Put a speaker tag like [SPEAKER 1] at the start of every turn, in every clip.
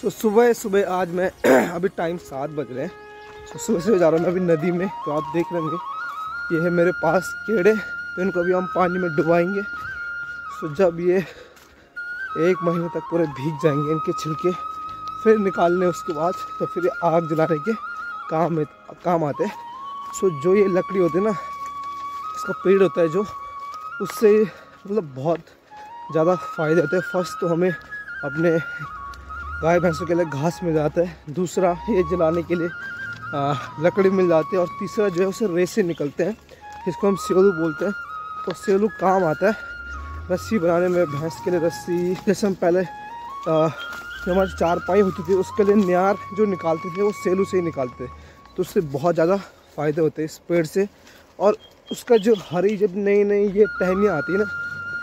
[SPEAKER 1] सो सुबह सुबह आज मैं अभी टाइम सात बज रहे हैं। सो सुबह सुबह जा रहा हूँ मैं अभी नदी में तो आप देख लेंगे ये है मेरे पास केड़े तो इनको अभी हम पानी में डुबाएँगे। सो जब ये एक महीने तक पूरे भीग जाएँगे इनके छिलके, फिर निकालने उसके बाद तो फिर ये आग जलाने के काम में, काम आते हैं। सो जो ये लकड़ी होती है ना इसका पेड़ होता है जो, उससे मतलब बहुत ज़्यादा फ़ायदे होते हैं। फ़र्स्ट तो हमें अपने गाय भैंसों के लिए घास मिल जाता है। दूसरा ये जलाने के लिए आ, लकड़ी मिल जाती है और तीसरा जो है उसे रेसे निकलते हैं। जिसको हम सेलू बोलते हैं। तो सेलू काम आता है। रस्सी बनाने में भैंस के लिए रस्सी। जैसे हम पहले आ, जो हमारी चार पाई होती थी उसके लिए न्यार जो निकालते थे वो सेलू से ही निकालते तो उससे बहुत ज़्यादा फ़ायदे होते हैं इस पेड़ से। और उसका जो हरी जब नई नई ये टहनियाँ आती है ना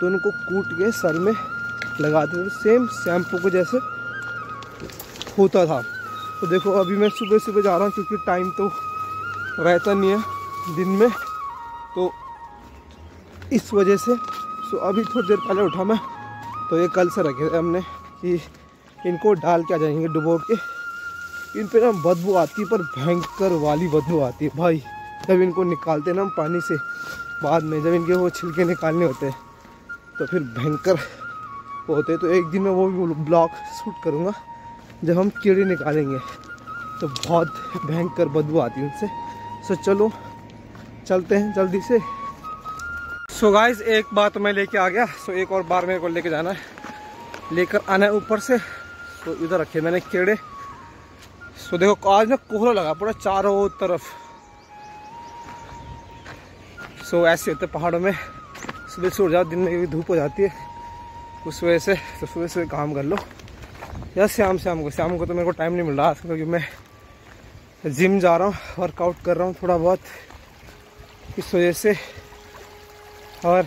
[SPEAKER 1] तो उनको कूट के सर में लगाते थे सेम शैम्पू को जैसे होता था। तो देखो, अभी मैं सुबह सुबह जा रहा हूँ क्योंकि टाइम तो रहता नहीं है दिन में। तो इस वजह से सो अभी थोड़ी देर पहले उठा मैं। तो ये कल से रखे थे हमने कि इनको डाल के आ जाएँगे डुबो के। इन पर ना बदबू आती है, पर भयंकर वाली बदबू आती है। भाई, जब इनको निकालते ना हम पानी से, बाद में जब इनके वो छिलके निकालने होते हैं तो फिर भयंकर होते तो एक दिन मैं वो भी ब्लॉग शूट करूँगा। जब हम कीड़े निकालेंगे तो बहुत भयंकर बदबू आती है उनसे। सो चलो, चलते हैं जल्दी से। सो so गाइस एक बात मैं लेके आ गया। सो so, एक और बार मेरे को लेके जाना है। लेकर आना है ऊपर से। तो so, इधर रखे मैंने कीड़े। सो so, देखो, आज ना कोहरा लगा पूरा चारों तरफ़। सो so, ऐसे होते पहाड़ों में। सुबह से उठ जाओ, दिन में भी धूप हो जाती है। उस वजह से तो सुबह सुबह काम कर लो। या शाम शाम को शाम को तो मेरे को टाइम नहीं मिल रहा क्योंकि मैं जिम जा रहा हूँ वर्कआउट कर रहा हूँ थोड़ा बहुत, इस वजह से। और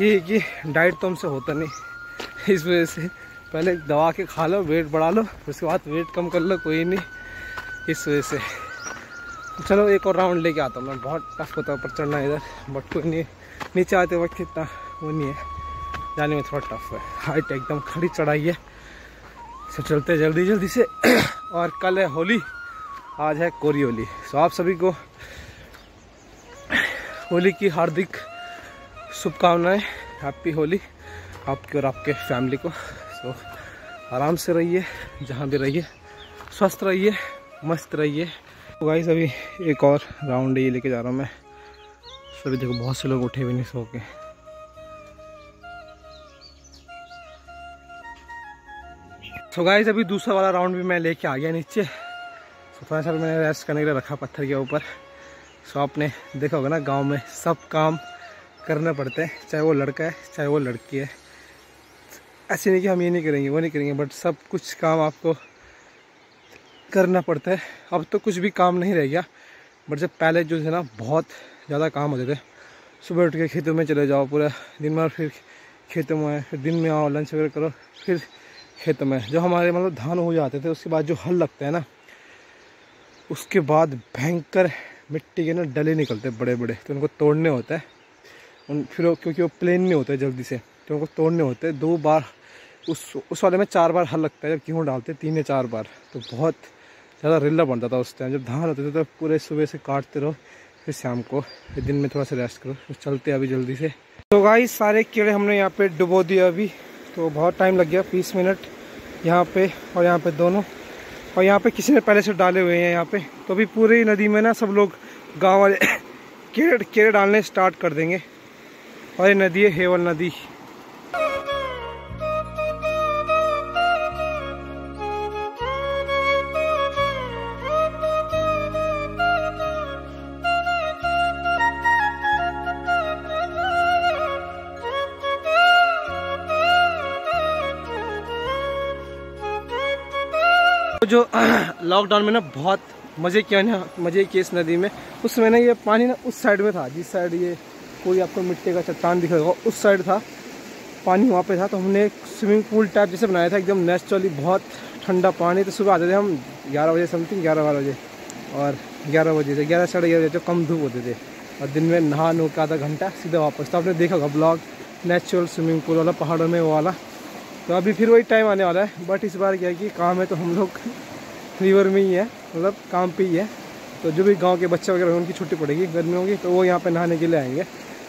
[SPEAKER 1] ये कि डाइट तो हमसे होता नहीं, इस वजह से। पहले दवा के खा लो वेट बढ़ा लो, उसके बाद वेट कम कर लो, कोई नहीं, इस वजह से। चलो एक और राउंड लेके आता हूँ मैं, बहुत टफ होता है ऊपर चढ़ना इधर बट कोई नहीं, नीचे आते वक्त कितना, वो नहीं है। जाने में थोड़ा टफ है। हाइट एकदम खड़ी चढ़ाई है। तो चलते जल्दी जल्दी से। और कल है होली। आज है कोरी होली। सो आप सभी को होली की हार्दिक शुभकामनाएँ। हैप्पी होली। आपके और आपके फैमिली को। सो आराम से रहिए, जहाँ भी रहिए। स्वस्थ रहिए, मस्त रहिए। तो गाइस अभी एक और राउंड ये लेके जा रहा हूँ मैं। सभी देखो, बहुत से लोग उठे हुए नहीं, सो के। सो so गाइस अभी दूसरा वाला राउंड भी मैं लेके आ गया नीचे। सो थोड़ा सा मैंने रेस्ट करने के लिए रखा पत्थर के ऊपर। सो आपने देखा होगा ना, गाँव में सब काम करने पड़ते हैं, चाहे वो लड़का है, चाहे वो लड़की है। ऐसे नहीं कि हम ये नहीं करेंगे, वो नहीं करेंगे बट सब कुछ काम आपको करना पड़ता है। अब तो कुछ भी काम नहीं रह गया बट जब पहले जो थे ना, बहुत ज़्यादा काम होते थे। सुबह उठ के खेतों में चले जाओ पूरा, दिन भर फिर खेतों में, फिर दिन में आओ लंच वगैरह करो, फिर खेत में। जो हमारे मतलब धान हो जाते थे, उसके बाद जो हल लगता है ना, उसके बाद भयंकर मिट्टी के ना डले निकलते हैं बड़े बड़े तो उनको तोड़ने होता है। उन, फिर क्योंकि वो प्लेन नहीं होते जल्दी से तो उनको तोड़ने होते हैं। दो बार, उस उस वाले में चार बार हल लगता है, जब गेहूँ डालते हैं? तीन या चार बार। तो बहुत ज़्यादा रिल्ला बनता था उस टाइम जब धान होते थे तो पूरे सुबह से काटते रहो, फिर शाम को, फिर दिन में थोड़ा सा रेस्ट करो तो चलते अभी जल्दी से। तो गाई सारे कीड़े हमने यहाँ पे डुबो दिए अभी। तो बहुत टाइम लग गया, बीस मिनट यहाँ पे और यहाँ पे दोनों। और यहाँ पे किसी ने पहले से डाले हुए हैं यहाँ पे। तो अभी पूरी नदी में ना सब लोग गाँव वाले केड़े केड़े डालने स्टार्ट कर देंगे। और ये नदी है, हेवल नदी। जो लॉकडाउन में ना बहुत मज़े किया ना मज़े किए इस नदी में। उस समय ना ये पानी ना उस साइड में था, जिस साइड ये कोई आपको मिट्टी का चट्टान दिख रहा उस साइड था। पानी वहाँ पे था तो हमने स्विमिंग पूल टाइप जैसे बनाया था, एकदम नेचुरली बहुत ठंडा पानी। तो सुबह आते थे हम ग्यारह बजे समथिंग ग्यारह बारह बजे और ग्यारह बजे से ग्यारह साढ़े ग्यारह बजे तो कम धूप होते थे। और दिन में नहा नो के आधा घंटा सीधा वापस। तो आपने देखा होगा ब्लॉग नेचुरल स्विमिंग पूल वाला, पहाड़ों में वो वाला। तो अभी फिर वही टाइम आने वाला है बट इस बार क्या है कि काम है तो हम लोग रिवर में ही है मतलब काम पे ही है। तो जो भी गाँव के बच्चे वगैरह उनकी छुट्टी पड़ेगी, गर्मियों की तो वो यहाँ पे नहाने के लिए आएँगे।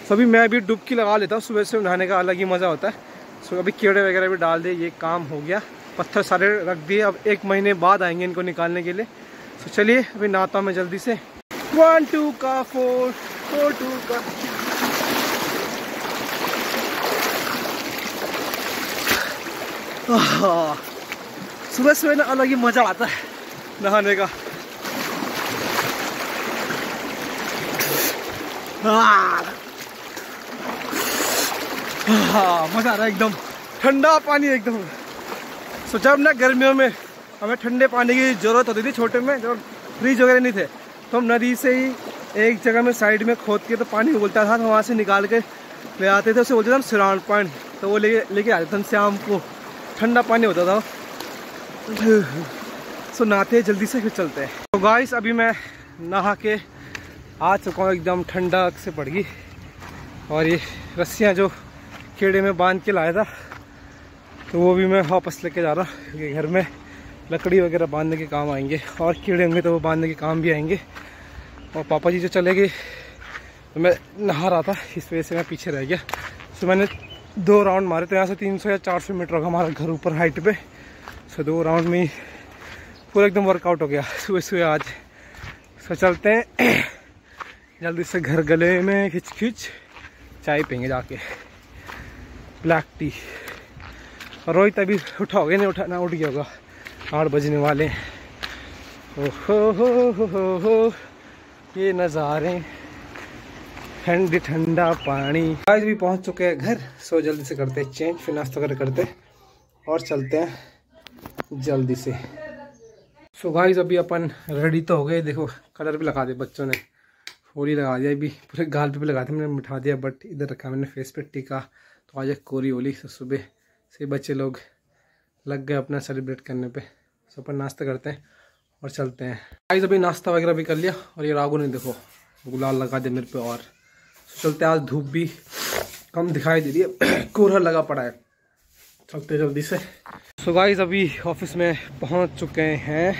[SPEAKER 1] सो अभी मैं भी डुबकी लगा लेता हूँ, सुबह से नहाने का अलग ही मज़ा होता है। सो अभी कीड़े वगैरह भी डाल दिए, ये काम हो गया। पत्थर सारे रख दिए, अब एक महीने बाद आएँगे इनको निकालने के लिए। तो चलिए, अभी नहाता हूँ मैं जल्दी से। वन टू का फोर फोर टू का। सुबह सुबह ना अलग ही मज़ा आता है नहाने का। मज़ा आ रहा है एकदम। ठंडा पानी एकदम। सोचा अब ना गर्मियों में हमें ठंडे पानी की ज़रूरत होती थी, छोटे में, जब फ्रिज वगैरह नहीं थे तो हम नदी से ही एक जगह में साइड में खोद के तो पानी उबलता था तो वहाँ से निकाल के ले आते थे, उसे बोलते थे हम सिरान पानी। तो वो लेके लेके आते थे हम शाम को। ठंडा पानी होता था। सो नहाते जल्दी से फिर चलते हैं। तो गाइस अभी मैं नहा के आ चुका हूँ, एकदम ठंडा से पड़ गई और ये रस्सियाँ जो कीड़े में बाँध के लाया था तो वो भी मैं वापस लेके जा रहा हूँ। क्योंकि घर में लकड़ी वगैरह बांधने के काम आएँगे, और कीड़े होंगे तो वो बांधने के काम भी आएँगे। और पापा जी जो चले गए तो मैं नहा रहा था, इस वजह से मैं पीछे रह गया। तो मैंने दो राउंड मारे तो यहाँ से 300 या 400 मीटर होगा हमारा घर ऊपर हाइट पे। सो दो राउंड में पूरा एकदम वर्कआउट हो गया। सुबह सुबह आज। सो चलते हैं। जल्दी से घर गले में खिंच खिंच चाय पियेंगे जाके। ब्लैक टी और रोहित अभी उठा हो गया नहीं उठा? ना, उठ गया होगा। आठ बजने वाले ओ हो हो हो हो हो। ये नज़ारे। ठंडी, ठंडा पानी। आज भी पहुँच चुके हैं घर सो जल्दी से करते हैं चेंज फिर नाश्ता वगैरह करते और चलते हैं जल्दी से। सो गाइस अभी अपन रेडी तो हो गए, देखो कलर भी लगा दिया बच्चों ने। होली लगा दिया, अभी पूरे गाल पे भी लगा दिया मैंने मिठा दिया बट इधर रखा मैंने फेस पे टीका। तो आज एक कोरी होली सो सुबह से बच्चे लोग लग गए अपना सेलिब्रेट करने पे। सो अपन नाश्ता करते हैं और चलते हैं। गाइस अभी नाश्ता वगैरह भी कर लिया, और ये रागू ने देखो, गुलाल लगा दिया मेरे पे और। चलते आज धूप भी कम दिखाई दे रही है। कोहरा लगा पड़ा है। चलते जल्दी से। सो गाइस अभी ऑफ़िस में पहुँच चुके हैं।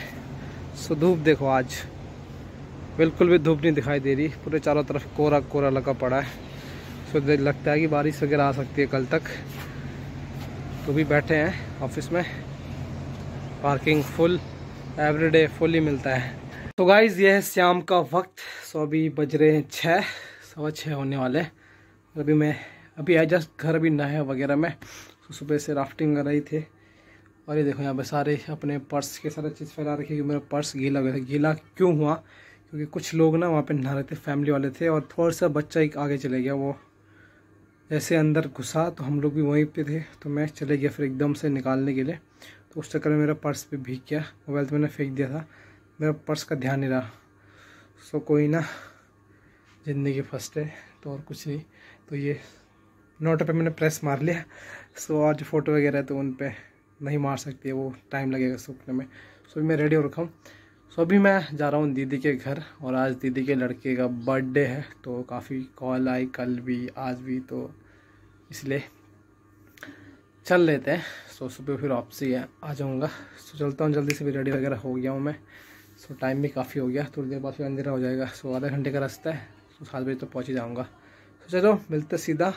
[SPEAKER 1] सो धूप देखो आज। बिल्कुल भी धूप नहीं दिखाई दे रही। पूरे चारों तरफ़ कोहरा कोहरा लगा पड़ा है। सो लगता है कि बारिश वगैरह आ सकती है कल तक। तो भी बैठे हैं ऑफ़िस में। Parking full every day full ही मिलता है। तो गाइज़ ये है शाम का वक्त। सो अभी बज रहे हैं छः सवा छः होने वाले अभी मैं, अभी आया जस्ट घर अभी नहाया वगैरह में तो सुबह से राफ्टिंग कर रही थे। और ये देखो यहाँ पे सारे अपने पर्स के सारे चीज़ फैला रखी क्योंकि मेरा पर्स गीला गया था। गीला क्यों हुआ? क्योंकि कुछ लोग ना वहाँ पे नहा रहे थे फैमिली वाले थे, और थोड़ा सा बच्चा एक आगे चले गया, वो जैसे अंदर घुसा तो हम लोग भी वहीं पे थे तो मैं चले गया फिर एकदम से निकालने के लिए। तो उस चक्कर में मेरा पर्स भी भीग गया, मोबाइल तो मैंने फेंक दिया था, मेरा पर्स का ध्यान नहीं रहा। सो कोई ना ज़िंदगी फ़र्स्ट है तो और कुछ नहीं। तो ये नोट पे मैंने प्रेस मार लिया। सो आज फ़ोटो वगैरह तो उन पर नहीं मार सकती वो टाइम लगेगा सूखने में। सो मैं रेडी हो रखा हूँ। सो अभी मैं जा रहा हूँ दीदी के घर, और आज दीदी के लड़के का बर्थडे है तो काफ़ी कॉल आई कल भी, आज भी तो इसलिए चल लेते हैं। सो सुबह फिर वापसी है, आ जाऊँगा। सो चलता हूँ, जल्दी से भी रेडी वगैरह हो गया हूँ मैं। सो टाइम भी काफ़ी हो गया, थोड़ी देर बाद फिर अंधेरा हो जाएगा। सो आधा घंटे का रास्ता है। सात बजे तो पहुँच ही जाऊँगा। तो चलो, मिलते सीधा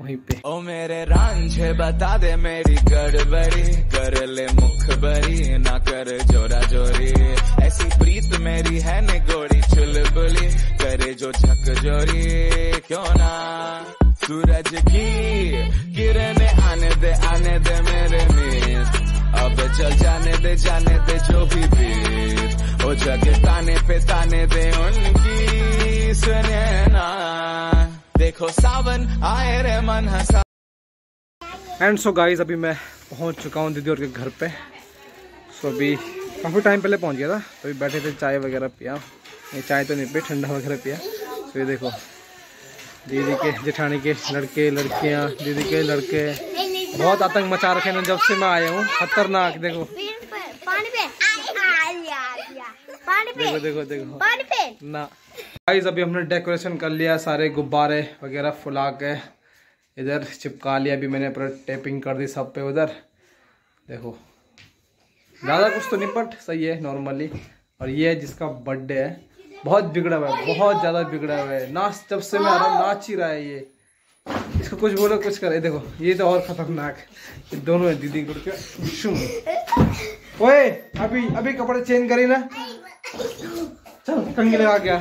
[SPEAKER 1] वहीं पे।
[SPEAKER 2] ओ मेरे रांझे, बता दे मेरी गड़बड़ी। कर ले मुखबरी, ना कर जोरा जोरी ऐसी प्रीत मेरी है निगोड़ी चुलबुली। करे जो झक जोरी क्यों ना? सूरज की किरण आने दे आने दे मेरे मीत अब चल जाने दे जाने दे जो भी बीत। ओ जग ताने पे ताने दे उनकी सुने ना। देखो सावन आए रे मन हंसा।
[SPEAKER 1] एंड सो गाइस अभी मैं पहुँच चुका हूँ दीदी और के घर पे। सो अभी काफ़ी टाइम पहले पहुँच गया था। तो अभी बैठे थे चाय वगैरह पिया। ये चाय तो नहीं पी, ठंडा वगैरह पिया। तो ये देखो, दीदी के, जेठानी के लड़के, लड़कियाँ, दीदी के लड़के। बहुत आतंक मचा रखे हैं जब से मैं आया हूँ। खतरनाक, देखो
[SPEAKER 3] पानी पे पानी पे
[SPEAKER 1] देखो देखो देखो। ना। गाइस अभी हमने डेकोरेशन कर लिया सारे गुब्बारे वगैरह फुला के इधर चिपका लिया अभी मैंने पूरा टेपिंग कर दी सब पे उधर। देखो। ज़्यादा कुछ तो नहीं बट सही है नॉर्मली और ये है जिसका बर्थडे है। बहुत बिगड़ा हुआ है बहुत ज़्यादा बिगड़ा हुआ है। नाच जब से मैं आ रहा हूँ नाच ही रहा है ये। इसको कुछ बोलो कुछ करे। देखो ये तो और खतरनाक ये दोनों है दीदी को ओए अभी अभी कपड़े चेंज करी ना। चल कंगी लगा क्या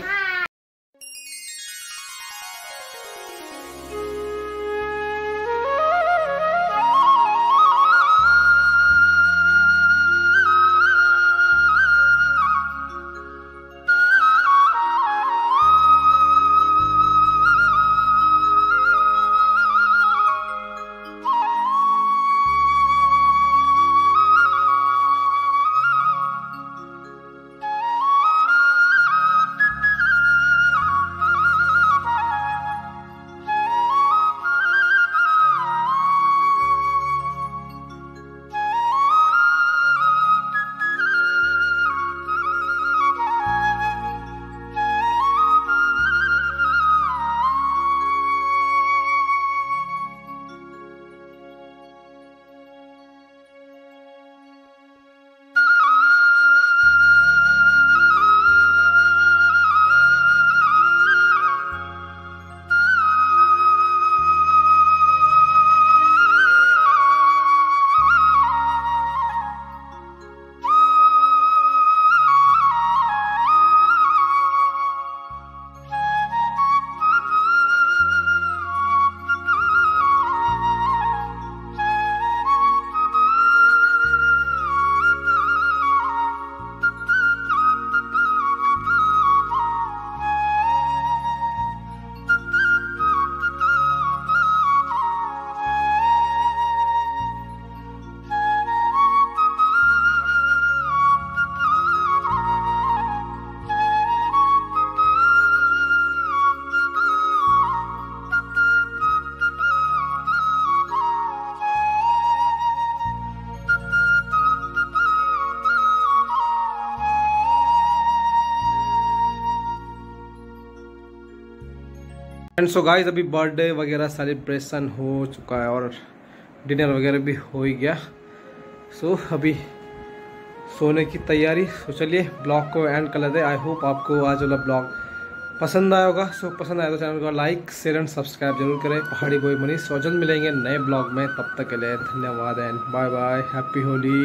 [SPEAKER 1] एंड सो गाइस अभी बर्थडे वगैरह सेलिब्रेशन हो चुका है और डिनर वगैरह भी हो ही गया। सो so, अभी सोने की तैयारी। सो so, चलिए ब्लॉग को एंड कर लेते आई होप आपको आज वाला ब्लॉग पसंद आया होगा। सो so, पसंद आया तो चैनल को लाइक शेयर एंड सब्सक्राइब ज़रूर करें। पहाड़ी कोई मनी सौ जल्द मिलेंगे नए ब्लॉग में। तब तक के लिए धन्यवाद and bye bye happy Holi